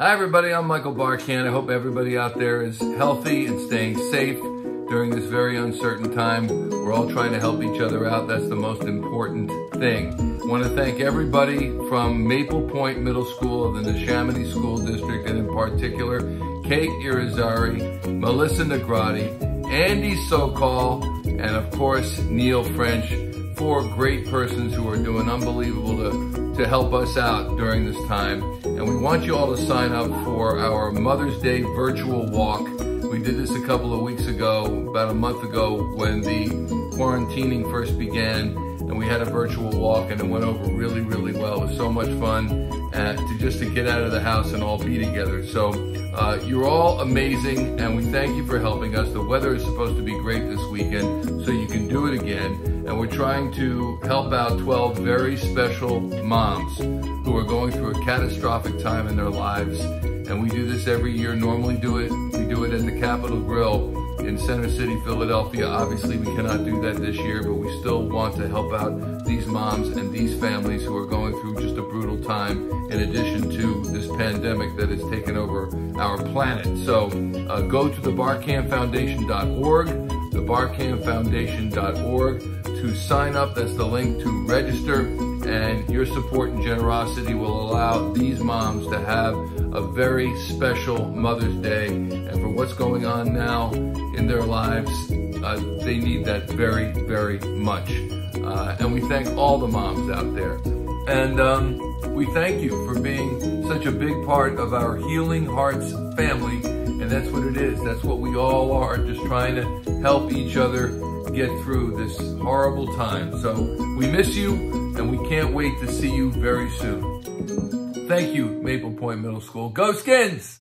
Hi, everybody. I'm Michael Barkann. I hope everybody out there is healthy and staying safe during this very uncertain time. We're all trying to help each other out. That's the most important thing. I want to thank everybody from Maple Point Middle School of the Neshaminy School District, and in particular, Kate Irizarry, Melissa Negrati, Andy Sokol, and of course, Neil French, four great persons who are doing unbelievable to, to help us out during this time. And we want you all to sign up for our Mother's Day virtual walk. We did this a couple of weeks ago, about a month ago, when the quarantining first began, and we had a virtual walk, and it went over really, really well. It was so much fun uh, to just to get out of the house and all be together. So uh, you're all amazing, and we thank you for helping us. The weather is supposed to be great this weekend, so you can do it again. And we're trying to help out 12 very special moms who are going through a catastrophic time in their lives. And we do this every year. Normally do it, we do it at the Capital Grille in Center City, Philadelphia. Obviously, we cannot do that this year, but we still want to help out these moms and these families who are going through just a brutal time in addition to this pandemic that has taken over our planet. So uh, go to thebarkannfoundation.org, thebarkannfoundation.org to sign up. That's the link to register. And your support and generosity will allow these moms to have a very special Mother's Day. And for what's going on now in their lives, uh, they need that very, very much. Uh, and we thank all the moms out there. And um, we thank you for being such a big part of our Healing Hearts family. And that's what it is. That's what we all are, just trying to help each other get through this horrible time. So we miss you and we can't wait to see you very soon. Thank you, Maple Point Middle School. Go Skins!